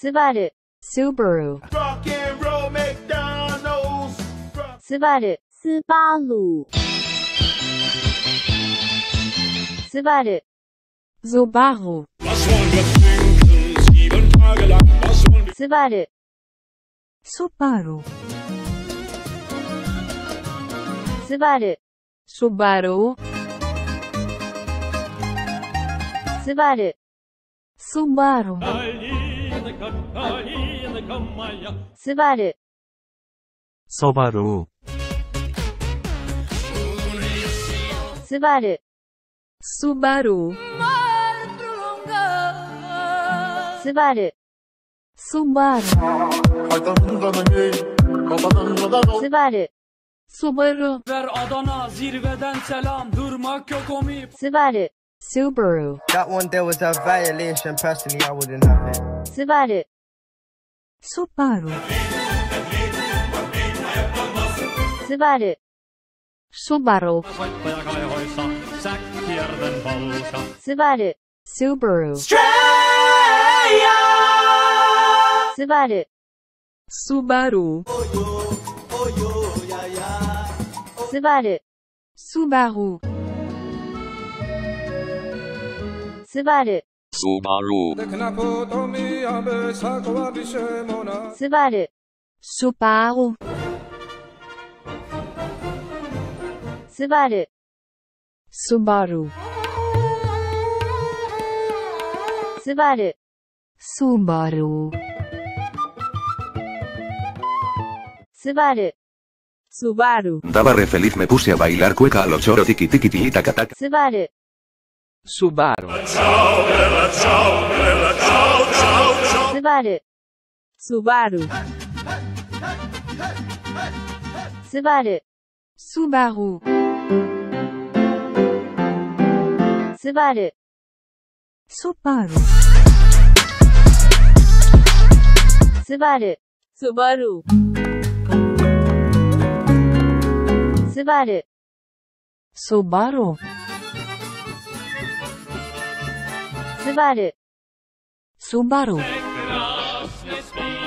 スバル、 Subaru, Rock and roll McDonald's. スバル、斯巴鲁、スバル、 Subaru, Was wollen wir trinken? Sieben Tage lang. Was wollen wir? スバル、 Subaru, スバル、 Subaru, スバル、 Subaru, スバルソバルスバルスバルスバルスバルスバル Subaru. Ver Adana zirveden selam. Durmak yok omi. Subaru. Subaru. That one there was a violation. Personally I wouldn't have it. スバル。スバル。スバル。スバル。スバル。スバル。スバル。スバル。スバル。スバル。スバル。Subaru. Subaru. Subaru. Subaru. Subaru. Subaru. Subaru. Subaru. Subaru. Daba re feliz me puse a bailar cueca a los choro tiki tiki tiki taca taca. Subaru. Subaru. Subaru. Subaru. Subaru. Subaru. Subaru. Subaru. Subaru. Subaru. Subaru. Subaru. Subaru. スバル、Subaru, スバル、Subaru,